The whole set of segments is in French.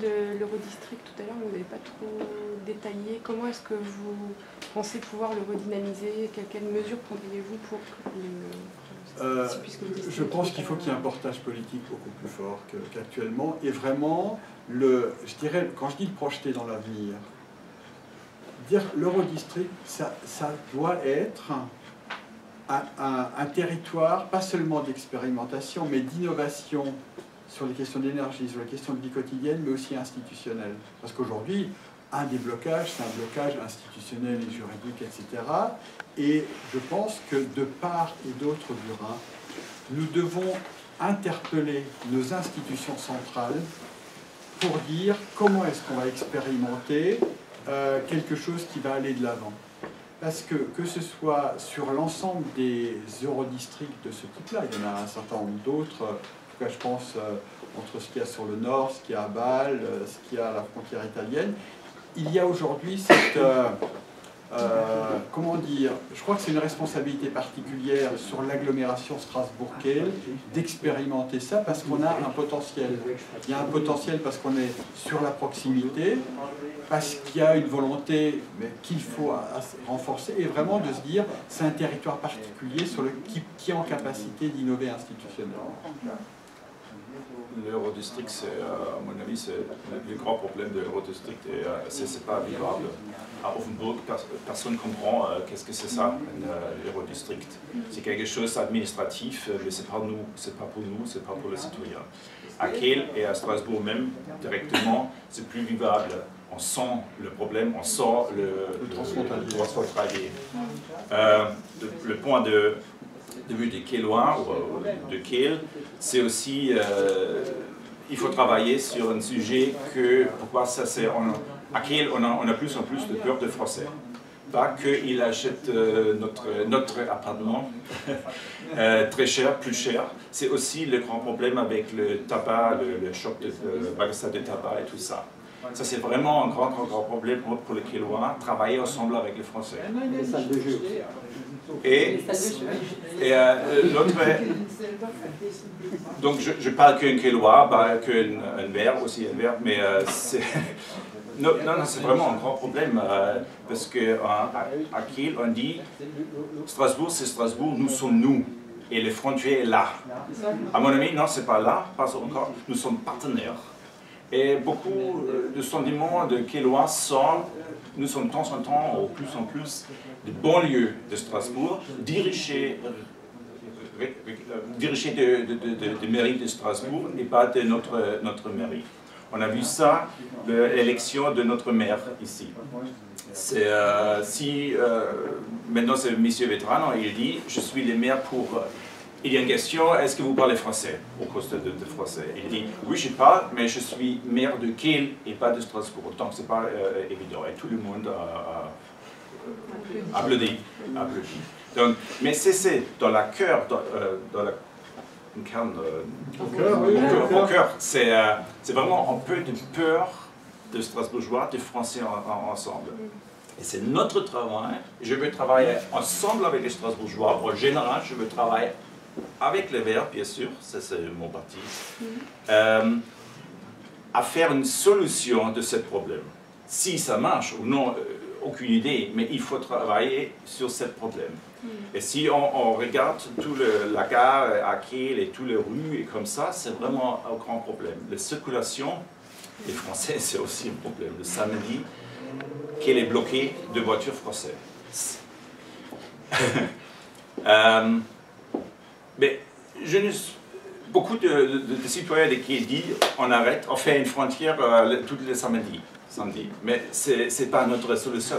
de l'Eurodistrict tout à l'heure, vous n'avez pas trop détaillé. Comment est-ce que vous pensez pouvoir le redynamiser? Quelles mesures prendriez-vous pour le, euh, Je pense qu'il faut qu'il y ait un portage politique beaucoup plus fort qu'actuellement. et vraiment, le, je dirais, quand je dis le projeter dans l'avenir, dire l'Eurodistrict, ça, ça doit être un, territoire, pas seulement d'expérimentation, mais d'innovation sur les questions d'énergie, sur les questions de vie quotidienne, mais aussi institutionnelle. Parce qu'aujourd'hui, un des blocages, c'est un blocage institutionnel et juridique, etc. Et je pense que de part et d'autre du Rhin, nous devons interpeller nos institutions centrales pour dire comment est-ce qu'on va expérimenter euh, quelque chose qui va aller de l'avant parce que que ce soit sur l'ensemble des eurodistricts de ce type-là, il y en a un certain nombre d'autres, tout cas je pense euh, entre ce qu'il y a sur le nord, ce qu'il y a à Bâle, euh, ce qu'il y a à la frontière italienne, il y a aujourd'hui cette, euh, comment dire, je crois que c'est une responsabilité particulière sur l'agglomération strasbourg d'expérimenter ça parce qu'on a un potentiel. Il y a un potentiel parce qu'on est sur la proximité, parce qu'il y a une volonté qu'il faut renforcer et vraiment de se dire c'est un territoire particulier qui est en capacité d'innover institutionnellement l'Eurodistrict, c'est, euh, à mon avis, c'est le grand problème de l'Eurodistrict et euh, c'est pas vivable. À Offenburg, personne ne comprend euh, qu'est-ce que c'est ça, l'Eurodistrict. C'est quelque chose d'administratif, mais c'est pas nous, c'est pas pour nous, c'est pas pour les citoyens. À Kiel et à Strasbourg même, directement, c'est plus vivable. On sent le problème, on sent le, le, transfrontalier. Le, le, point de vue des Kielois ou de Kiel, c'est aussi, euh, il faut travailler sur un sujet que, pourquoi ça c'est, à Kiel on a, on plus en plus de peur de français. Pas qu'il achète euh, notre, notre appartement euh, très cher, plus cher. C'est aussi le grand problème avec le tabac, le, choc de, magasin de tabac et tout ça. Ça, c'est vraiment un grand, grand, grand problème pour, les Kielois, travailler ensemble avec les Français. Et, et euh, l'autre donc je, je parle qu'un Kélois, pas qu'un verre aussi, un mais euh, c'est... Non, non, c'est vraiment un grand problème euh, parce qu'à à Kiel, on dit Strasbourg, c'est Strasbourg, nous sommes nous et les frontières là. À mon avis, non, c'est pas là, pas encore, nous sommes partenaires. Et beaucoup de sentiments de Kélois sont nous sommes de temps en temps, au plus en plus, des banlieues de Strasbourg, dirigées, euh, de, de, de, mairie de Strasbourg et pas de notre, notre mairie. On a vu ça, l'élection de notre maire ici. Euh, si euh, maintenant c'est M. Vetrano, il dit je suis le maire pour il y a une question, est-ce que vous parlez français au cause de, français? Il dit, oui, je parle, mais je suis maire de Kiel et pas de Strasbourg, donc ce n'est pas euh, évident. Et tout le monde a, applaudi. Donc, mais c'est dans la cœur, dans, euh, dans la euh, au cœur, c'est vraiment un peu de peur de Strasbourgeois, de Français ensemble. Et c'est notre travail. Je veux travailler ensemble avec les Strasbourgeois. En général, je veux travailler avec les Verts, bien sûr, ça c'est mon parti, euh, à faire une solution de ce problème. Si ça marche ou non, euh, aucune idée, mais il faut travailler sur ce problème. Mm. Et si on, regarde tout le, la gare à Kiel et toutes les rues et comme ça, c'est vraiment un grand problème. La circulation des Français, c'est aussi un problème. Le samedi, qu'elle est bloquée de voitures françaises. euh, mais je ne, beaucoup de, citoyens qui disent on arrête, on fait une frontière euh, tous les samedis. Samedi. Mais ce n'est pas notre solution,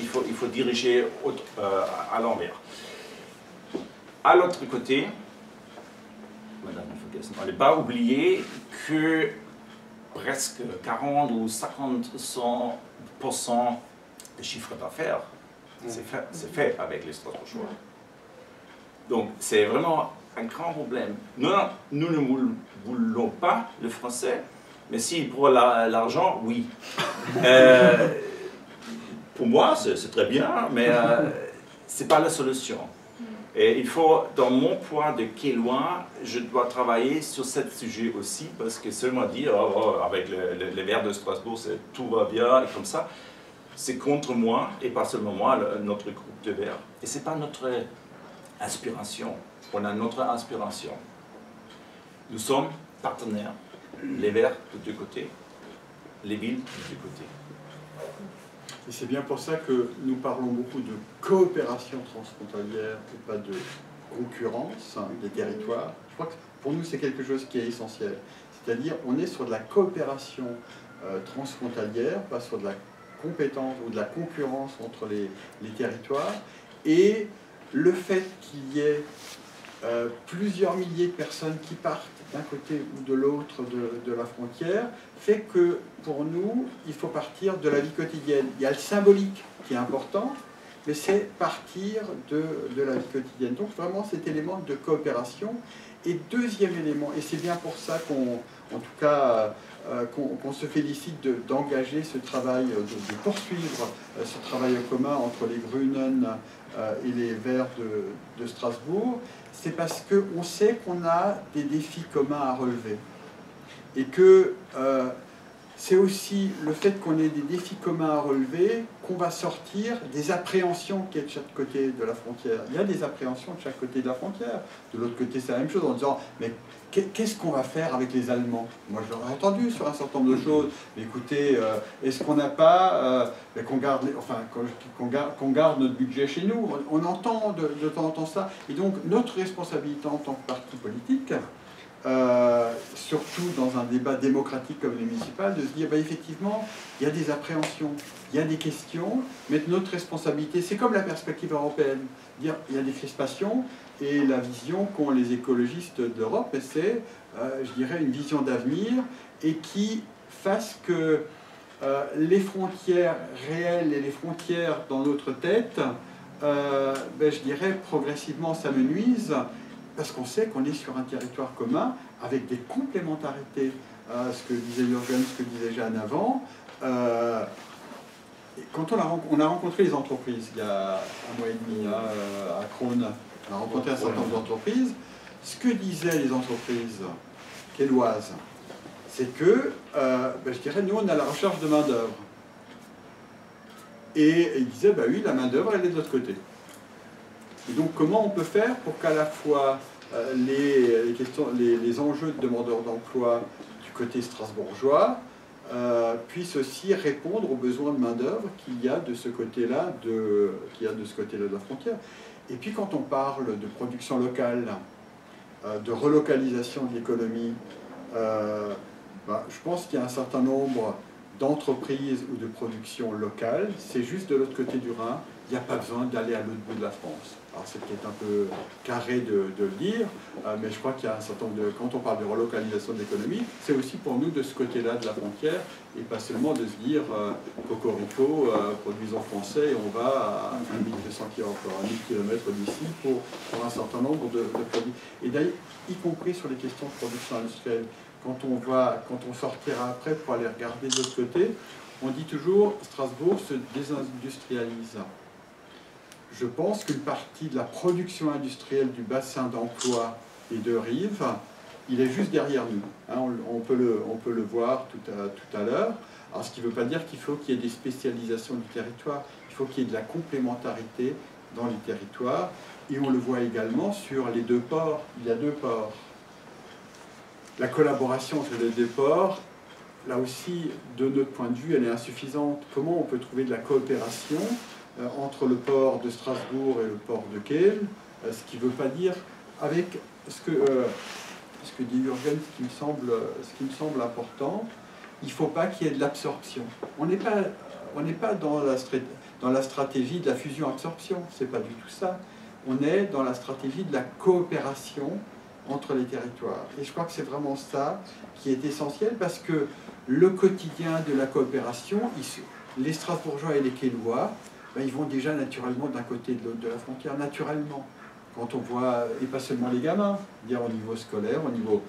il, faut, il faut diriger euh, à l'envers. À l'autre côté, on ne pas oublier que presque 40 ou 50% de chiffre d'affaires, c'est fait, fait, avec les Strasbourgeois. Donc c'est vraiment un grand problème. Nous, nous ne voulons pas le français, mais si pour l'argent, oui. Euh, pour moi, c'est très bien, mais euh, ce n'est pas la solution. Et il faut, dans mon point de loin, je dois travailler sur ce sujet aussi, parce que seulement dire, oh, oh, avec les verts de Strasbourg, tout va bien, et comme ça, c'est contre moi, et pas seulement moi, notre groupe de verts. Et ce n'est pas notre inspiration. On a notre inspiration. Nous sommes partenaires, les verts de deux côtés, les villes de deux côtés. Et c'est bien pour ça que nous parlons beaucoup de coopération transfrontalière et pas de concurrence des territoires. Je crois que pour nous, c'est quelque chose qui est essentiel. C'est-à-dire, on est sur de la coopération euh, transfrontalière, pas sur de la compétence ou de la concurrence entre les, les territoires. Et le fait qu'il y ait euh, plusieurs milliers de personnes qui partent d'un côté ou de l'autre de, la frontière fait que pour nous, il faut partir de la vie quotidienne. Il y a le symbolique qui est important, mais c'est partir de, la vie quotidienne. Donc vraiment cet élément de coopération. Et deuxième élément, et c'est bien pour ça qu'on, en tout cas, euh, qu'on, se félicite d'engager ce travail, de, poursuivre euh, ce travail commun entre les Grünen et les Verts de, de Strasbourg, c'est parce qu'on sait qu'on a des défis communs à relever. Et que euh, c'est aussi le fait qu'on ait des défis communs à relever qu'on va sortir des appréhensions qui est de chaque côté de la frontière. Il y a des appréhensions de chaque côté de la frontière. De l'autre côté, c'est la même chose en disant mais qu'est-ce qu'on va faire avec les Allemands? Moi, je l'aurais entendu sur un certain nombre de choses. Mais écoutez, euh, est-ce qu'on n'a pas euh, qu'on garde, enfin, qu'on garde, garde, notre budget chez nous? On, entend de, de, temps en temps ça. Et donc, notre responsabilité en tant que parti politique, euh, surtout dans un débat démocratique comme les municipales, de se dire bah, effectivement, il y a des appréhensions, il y a des questions, mais notre responsabilité, c'est comme la perspective européenne, il y a des crispations, et la vision qu'ont les écologistes d'Europe, c'est, euh, je dirais, une vision d'avenir, et qui fasse que euh, les frontières réelles et les frontières dans notre tête, ben, je dirais, progressivement s'amenuisent, parce qu'on sait qu'on est sur un territoire commun avec des complémentarités à ce que disait Jürgen, ce que disait Jeanne avant. Euh, quand on a, on a, rencontré les entreprises il y a un mois et demi à Krone, on a rencontré un certain nombre d'entreprises, ce que disaient les entreprises quéloises, c'est que, euh, ben, je dirais, nous, on à la recherche de main-d'œuvre. Et, ils disaient, bah oui, la main-d'œuvre, elle est de l'autre côté. Et donc comment on peut faire pour qu'à la fois euh, les, les, enjeux de demandeurs d'emploi du côté strasbourgeois euh, puissent aussi répondre aux besoins de main-d'œuvre qu'il y a de ce côté-là de, qu'il y a de, ce côté de la frontière. Et puis quand on parle de production locale, euh, de relocalisation de l'économie, bah, je pense qu'il y a un certain nombre d'entreprises ou de production locales, c'est juste de l'autre côté du Rhin, il n'y a pas besoin d'aller à l'autre bout de la France. Alors c'est peut-être un peu carré de, le dire, euh, mais je crois qu'il y a un certain nombre de... Quand on parle de relocalisation de l'économie, c'est aussi pour nous de ce côté-là de la frontière, et pas seulement de se dire euh, Cocorico, euh, produisons français, et on va à 1200 km, 1000 km d'ici pour, pour, un certain nombre de, produits. Et d'ailleurs, y compris sur les questions de production industrielle, quand on, va, quand on sortira après pour aller regarder de l'autre côté, on dit toujours Strasbourg se désindustrialise je pense qu'une partie de la production industrielle du bassin d'emploi et de Rive, il est juste derrière nous. Hein, on, peut le, voir tout à, tout à l'heure. Alors, ce qui ne veut pas dire qu'il faut qu'il y ait des spécialisations du territoire. Il faut qu'il y ait de la complémentarité dans les territoires. Et on le voit également sur les deux ports. Il y a deux ports. La collaboration entre les deux ports, là aussi, de notre point de vue, elle est insuffisante. Comment on peut trouver de la coopération entre le port de Strasbourg et le port de Kiel, euh, ce qui ne veut pas dire avec ce que, euh, ce que dit Jürgen, ce qui me semble, ce qui me semble important, il ne faut pas qu'il y ait de l'absorption. On n'est pas, on pas dans, la, dans la stratégie de la fusion-absorption, ce n'est pas du tout ça. On est dans la stratégie de la coopération entre les territoires. Et je crois que c'est vraiment ça qui est essentiel parce que le quotidien de la coopération, les Strasbourgeois et les Quélois, ben, ils vont déjà naturellement d'un côté et de l'autre de la frontière, naturellement. Quand on voit, et pas seulement les gamins, dire au niveau scolaire, au niveau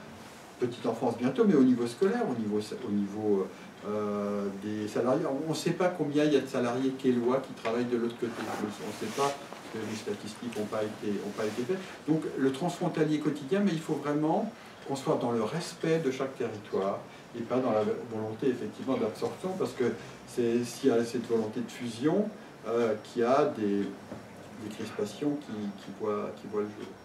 petite enfance bientôt, mais au niveau scolaire, au niveau, au niveau euh, des salariés, on ne sait pas combien il y a de salariés quélois qui travaillent de l'autre côté. On ne sait pas, que les statistiques n'ont pas, été, pas été faites. Donc le transfrontalier quotidien, mais il faut vraiment qu'on soit dans le respect de chaque territoire et pas dans la volonté effectivement d'absorption, parce que s'il y a cette volonté de fusion, euh, qui a des, crispations qui, voient, le jour.